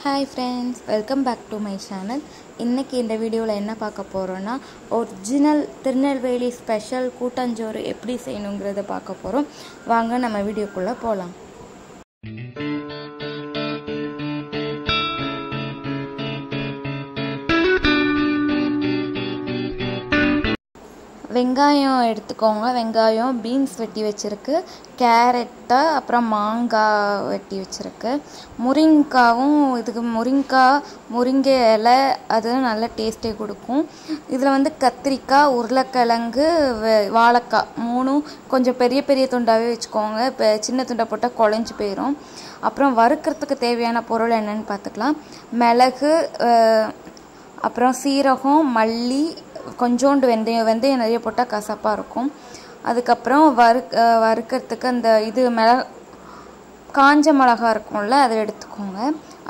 Hi friends welcome back to my channel இன்றைக்கி இந்த வீடியோவில் என்ன பார்க்க போகிறோன்னா ஒரிஜினல் திருநெல்வேலி ஸ்பெஷல் கூட்டாஞ்சோறு எப்படி செய்யணுங்கிறத பார்க்க போகிறோம் வாங்க நம்ம வீடியோக்குள்ளே போகலாம் வெங்காயம் எடுத்துக்கோங்க. வெங்காயம் பீன்ஸ் வெட்டி வச்சுருக்கு. கேரட்டு அப்புறம் மாங்காய் வெட்டி வச்சுருக்கு. முருங்காவும் இதுக்கு முருங்காய் முருங்கை இலை அது நல்ல டேஸ்ட்டே கொடுக்கும். இதில் வந்து கத்திரிக்காய் உருளைக்கிழங்கு வாழைக்காய் மூணும் கொஞ்சம் பெரிய பெரிய துண்டாகவே வச்சுக்கோங்க. இப்போ சின்ன துண்டை போட்டால் குழஞ்சி போயிடும் அப்புறம் வறுக்கிறதுக்கு தேவையான பொருள் என்னன்னு பார்த்துக்கலாம். மிளகு அப்புறம் சீரகம் மல்லி கொஞ்சோண்டு வெந்தயம் வெந்தயம் நிறைய போட்டால் கசப்பாக இருக்கும். அதுக்கப்புறம் வறு வறுக்கிறதுக்கு அந்த இது மிள காஞ்ச மிளகா இருக்கும்ல அதை எடுத்துக்கோங்க.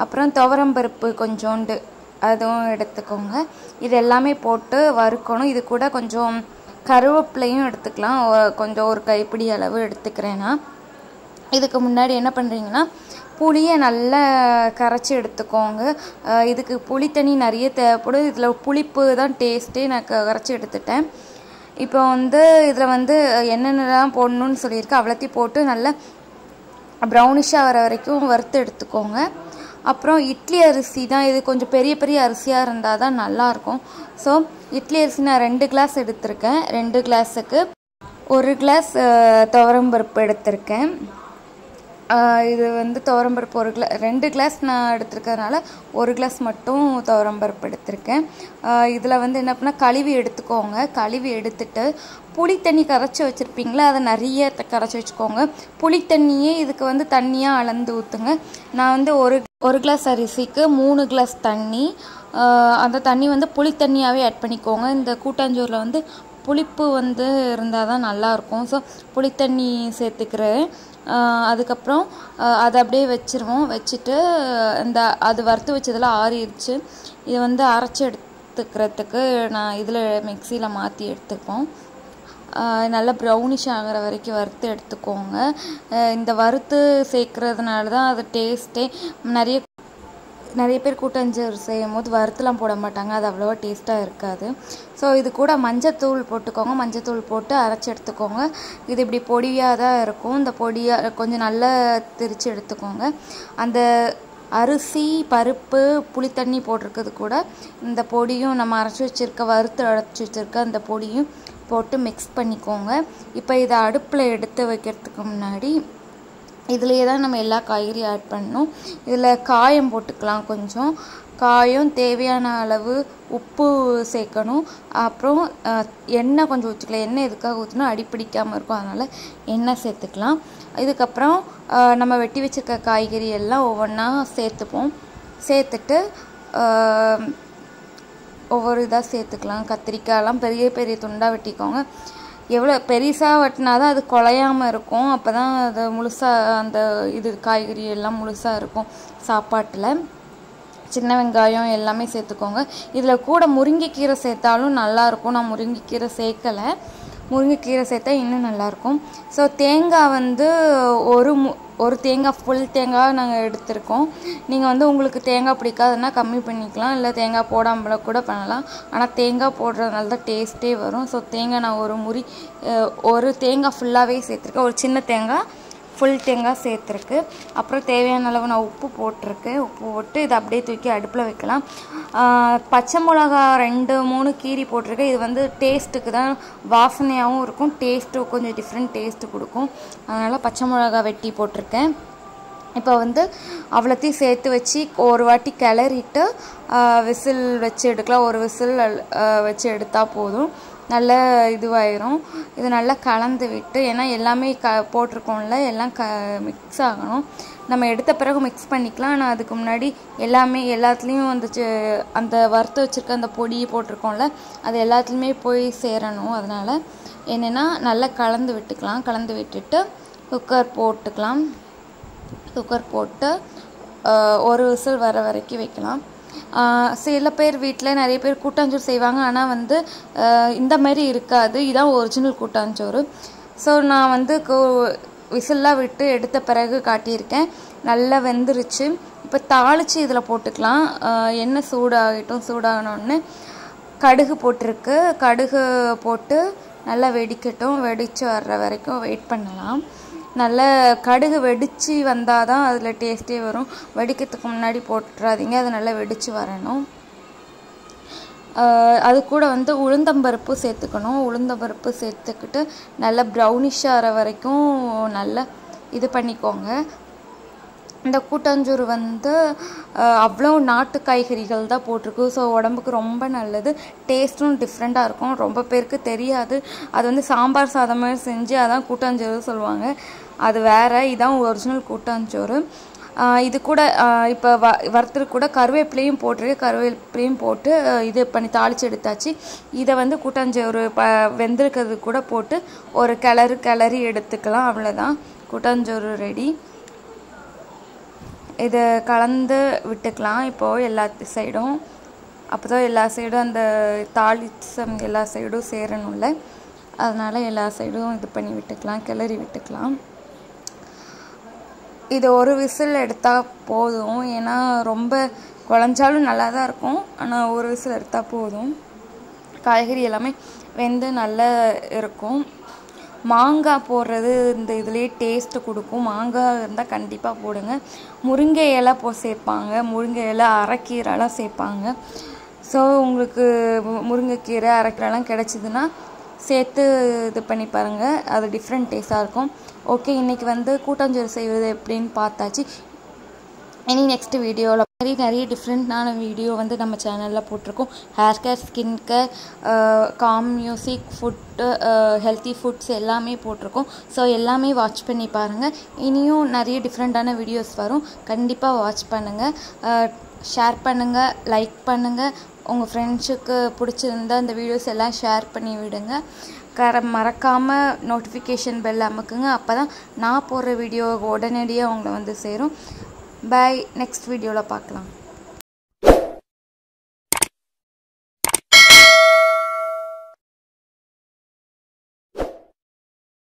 அப்புறம் துவரம்பருப்பு கொஞ்சோண்டு அதுவும் எடுத்துக்கோங்க. இது எல்லாமே போட்டு வறுக்கணும். இது கூட கொஞ்சம் கருவேப்பிலையும் எடுத்துக்கலாம். கொஞ்சம் ஒரு கைப்பிடி அளவு எடுத்துக்கிறேன்னா இதுக்கு முன்னாடி என்ன பண்ணுறீங்கன்னா புளியை நல்லா கரைச்சி எடுத்துக்கோங்க. இதுக்கு புளி தண்ணி நிறைய தேவைப்படும். இதில் புளிப்பு தான் டேஸ்ட்டே நான் க- கரைச்சி எடுத்துட்டேன். இப்போ வந்து இதில் வந்து என்னென்னலாம் போடணும்னு சொல்லியிருக்கேன் அவ்வளோத்தையும் போட்டு நல்லா ப்ரௌனிஷாக வர வரைக்கும் வறுத்து எடுத்துக்கோங்க. அப்புறம் இட்லி அரிசி தான் இது கொஞ்சம் பெரிய பெரிய அரிசியாக இருந்தால் தான் நல்லாயிருக்கும். ஸோ இட்லி அரிசி நான் ரெண்டு கிளாஸ் எடுத்திருக்கேன். ரெண்டு கிளாஸுக்கு ஒரு கிளாஸ் துவரம்பருப்பு எடுத்திருக்கேன். இது வந்து துவரம்பருப்பு ஒரு கிளா ரெண்டு கிளாஸ் நான் எடுத்திருக்கறதுனால ஒரு கிளாஸ் மட்டும் துவரம்பருப்பு எடுத்திருக்கேன். இதில் வந்து என்ன பண்ணால் கழுவி எடுத்துக்கோங்க. கழுவி எடுத்துட்டு புளி தண்ணி கரைச்சி வச்சுருப்பீங்களா அதை நிறைய கரைச்சி வச்சுக்கோங்க. புளி தண்ணியே இதுக்கு வந்து தண்ணியாக அளந்து ஊற்றுங்க நான் வந்து ஒரு ஒரு கிளாஸ் அரிசிக்கு மூணு கிளாஸ் தண்ணி. அந்த தண்ணி வந்து புளி தண்ணியாகவே ஆட் பண்ணிக்கோங்க. இந்த கூட்டாஞ்சோரில் வந்து புளிப்பு வந்து இருந்தால் தான் நல்லாயிருக்கும் ஸோ புளித்தண்ணி சேர்த்துக்கிறேன். அதுக்கப்புறம் அதை அப்படியே வச்சிருவோம். வச்சுட்டு இந்த அது வறுத்து வச்சதெல்லாம் ஆறிடுச்சு. இதை வந்து அரைச்சி எடுத்துக்கிறதுக்கு நான் இதில் மிக்சியில் மாற்றி எடுத்துப்போம். நல்லா ப்ரௌனிஷ் ஆகிற வரைக்கும் வறுத்து எடுத்துக்கோங்க. இந்த வறுத்து சேர்க்குறதுனால தான் அது டேஸ்ட்டே நிறைய நிறைய பேர் கூட்டஞ்சோறு செய்யும் போது வறுத்துலாம் போட மாட்டாங்க அது அவ்வளோவா டேஸ்ட்டாக இருக்காது. ஸோ இது கூட மஞ்சத்தூள் போட்டுக்கோங்க. மஞ்சத்தூள் போட்டு அரைச்சி எடுத்துக்கோங்க. இது இப்படி பொடியாக தான் இருக்கும். இந்த பொடியாக கொஞ்சம் நல்லா திரித்து எடுத்துக்கோங்க. அந்த அரிசி பருப்பு புளித்தண்ணி போட்டிருக்கிறது கூட இந்த பொடியும் நம்ம அரைச்சி வச்சுருக்க வறுத்து அரைச்சி வச்சுருக்க அந்த பொடியும் போட்டு மிக்ஸ் பண்ணிக்கோங்க. இப்போ இதை அடுப்பில் எடுத்து வைக்கிறதுக்கு முன்னாடி இதுலேயே தான் நம்ம எல்லா காய்கறியும் ஆட் பண்ணணும். இதில் காயம் போட்டுக்கலாம் கொஞ்சம். காயம் தேவையான அளவு உப்பு சேர்க்கணும். அப்புறம் எண்ணெய் கொஞ்சம் ஊற்றிக்கலாம் எண்ணெய் எதுக்காக ஊற்றினா அடி பிடிக்காமல் இருக்கும். அதனால் எண்ணெய் சேர்த்துக்கலாம். இதுக்கப்புறம் நம்ம வெட்டி வச்சிருக்க காய்கறி எல்லாம் ஒவ்வொன்றா சேர்த்துப்போம். சேர்த்துட்டு ஒவ்வொரு இதாக சேர்த்துக்கலாம். கத்திரிக்காயெல்லாம் பெரிய பெரிய துண்டாக வெட்டிக்கோங்க. எவ்வளோ பெருசாக வெட்டினா தான் அது குலையாமல் இருக்கும். அப்போ தான் அது முழுசாக அந்த இது காய்கறி எல்லாம் முழுசாக இருக்கும் சாப்பாட்டில். சின்ன வெங்காயம் எல்லாமே சேர்த்துக்கோங்க. இதில் கூட முருங்கைக்கீரை சேர்த்தாலும் நல்லாயிருக்கும் நான் முருங்கைக்கீரை சேர்க்கலை. முருங்கைக்கீரை சேர்த்தா இன்னும் நல்லாயிருக்கும். ஸோ தேங்காய் வந்து ஒரு மு ஒரு தேங்காய் ஃபுல் தேங்காய் நாங்கள் எடுத்திருக்கோம். நீங்கள் வந்து உங்களுக்கு தேங்காய் பிடிக்காதுன்னா கம்மி பண்ணிக்கலாம். இல்லை தேங்காய் போடாமல் கூட பண்ணலாம். ஆனால் தேங்காய் போடுறதுனால தான் டேஸ்ட்டே வரும். ஸோ தேங்காய் நான் ஒரு முறி ஒரு தேங்காய் ஃபுல்லாகவே சேர்த்துருக்கேன். ஒரு சின்ன தேங்காய் ஃபுல் தேங்காய் சேர்த்துருக்கு. அப்புறம் தேவையான அளவு நான் உப்பு போட்டிருக்கேன் உப்பு போட்டு இதை அப்படியே தூக்கி அடுப்பில் வைக்கலாம். பச்சை மிளகா ரெண்டு மூணு கீரி போட்டிருக்கேன் இது வந்து டேஸ்ட்டுக்கு தான் வாசனையாகவும் இருக்கும். டேஸ்ட்டு கொஞ்சம் டிஃப்ரெண்ட் டேஸ்ட்டு கொடுக்கும். அதனால் பச்சை மிளகா வெட்டி போட்டிருக்கேன். இப்போ வந்து அவ்வளோத்தையும் சேர்த்து வச்சு ஒரு வாட்டி கிளறிட்டு விசில் வச்சு எடுக்கலாம். ஒரு விசில் வச்சு எடுத்தால் போதும். நல்ல இதுவாயிரும். இது நல்லா கலந்து விட்டு ஏன்னா எல்லாமே க போட்டிருக்கோம்ல எல்லாம் க மிக்ஸ் ஆகணும். நம்ம எடுத்த பிறகு மிக்ஸ் பண்ணிக்கலாம். ஆனால் அதுக்கு முன்னாடி எல்லாமே எல்லாத்துலேயும் வந்துச்சு அந்த வறுத்து வச்சுருக்க அந்த பொடி போட்டிருக்கோம்ல அது எல்லாத்துலேயுமே போய் சேரணும். அதனால் என்னென்னா நல்லா கலந்து விட்டுக்கலாம். கலந்து விட்டுட்டு குக்கர் போட்டுக்கலாம். குக்கர் போட்டு ஒரு விசில் வர வரைக்கும் வைக்கலாம். சில பேர் வீட்டில் நிறைய பேர் கூட்டாஞ்சோறு செய்வாங்க. ஆனால் வந்து இந்த மாதிரி இருக்காது. இதான் ஒரிஜினல் கூட்டாஞ்சோறு. ஸோ நான் வந்து விசில்லாம் விட்டு எடுத்த பிறகு காட்டியிருக்கேன். நல்லா வெந்துருச்சு. இப்போ தாளித்து இதில் போட்டுக்கலாம். எண்ணெய் சூடாகட்டும் சூடாகணுன்னு கடுகு போட்டிருக்கு. கடுகு போட்டு நல்லா வெடிக்கட்டும். வெடித்து வர்ற வரைக்கும் வெயிட் பண்ணலாம். நல்ல கடுகு வெடித்து வந்தால் தான் அதில் டேஸ்ட்டே வரும். வெடிக்கிறதுக்கு முன்னாடி போட்டுறாதீங்க அது நல்லா வெடித்து வரணும். ஆஹ் அது கூட வந்து உளுந்தம்பருப்பு சேர்த்துக்கணும். உளுந்தம்பருப்பு சேர்த்துக்கிட்டு நல்லா ப்ரௌனிஷ் ஆகிற வரைக்கும் நல்லா இது பண்ணிக்கோங்க. இந்த கூட்டாஞ்சோறு வந்து அவ்வளோ நாட்டு காய்கறிகள் தான் போட்டிருக்கு. ஸோ உடம்புக்கு ரொம்ப நல்லது. டேஸ்ட்டும் டிஃப்ரெண்ட்டாக இருக்கும். ரொம்ப பேருக்கு தெரியாது. அது வந்து சாம்பார் சாதம் மாதிரி செஞ்சு அதான் கூட்டாஞ்சோறு சொல்லுவாங்க. அது வேற. இதான் ஒரிஜினல் கூட்டாஞ்சோறு. இது கூட இப்போ வ வறுத்துட்டு கூட கருவேப்பிலையும் போட்டிருக்கு. கருவேப்பிலையும் போட்டு இது பண்ணி தாளித்து எடுத்தாச்சு. இதை வந்து கூட்டாஞ்சோறு ப வெந்திருக்கிறது கூட போட்டு ஒரு கிளறு கிளறி எடுத்துக்கலாம். அவ்வளோதான் கூட்டாஞ்சோறு ரெடி இதை கலந்து விட்டுக்கலாம். இப்போது எல்லா சைடும் அப்போ தான் எல்லா சைடும் அந்த தாளிச்சம் எல்லா சைடும் சேரணும்ல. அதனால் எல்லா சைடும் இது பண்ணி விட்டுக்கலாம் கிளறி விட்டுக்கலாம். இது ஒரு விசில் எடுத்தால் போதும். ஏன்னா ரொம்ப குழஞ்சாலும் நல்லா தான் இருக்கும். ஆனால் ஒரு விசில் எடுத்தால் போதும். காய்கறி எல்லாமே வெந்து நல்லா இருக்கும். மாங்காய் போடுறது இந்த இதுலேயே டேஸ்ட்டு கொடுக்கும். மாங்காய் இருந்தால் கண்டிப்பாக போடுங்க. முருங்கை இலை போ சேர்ப்பாங்க. முருங்கை இலை அரைக்கீரைலாம் சேர்ப்பாங்க. ஸோ உங்களுக்கு முருங்கைக்கீரை அரைக்கீரைலாம் கிடச்சிதுன்னா சேர்த்து இது பண்ணி பாருங்கள் அது டிஃப்ரெண்ட் டேஸ்ட்டாக இருக்கும். ஓகே இன்றைக்கி வந்து கூட்டாஞ்சோறு செய்வது எப்படின்னு பார்த்தாச்சு. இனி நெக்ஸ்ட் வீடியோவில் மாதிரி நிறைய டிஃப்ரெண்ட்டான வீடியோ வந்து நம்ம சேனலில் போட்டிருக்கோம். Hair care skin care calm music food healthy foods எல்லாமே போட்டிருக்கோம். ஸோ எல்லாமே வாட்ச் பண்ணி பாருங்கள் இனியும் நிறைய டிஃப்ரெண்ட்டான வீடியோஸ் வரும். கண்டிப்பாக வாட்ச் பண்ணுங்கள் ஷேர் பண்ணுங்கள் லைக் பண்ணுங்கள் உங்கள் ஃப்ரெண்ட்ஸுக்கு பிடிச்சிருந்தா இந்த வீடியோஸ் எல்லாம் ஷேர் பண்ணி விடுங்க. கர மறக்காமல் நோட்டிஃபிகேஷன் பெல் அமுக்குங்க. அப்போ தான் நான் போடுற வீடியோ உடனடியாக உங்களை வந்து சேரும். பாய் நெக்ஸ்ட் வீடியோவில் பார்க்கலாம்.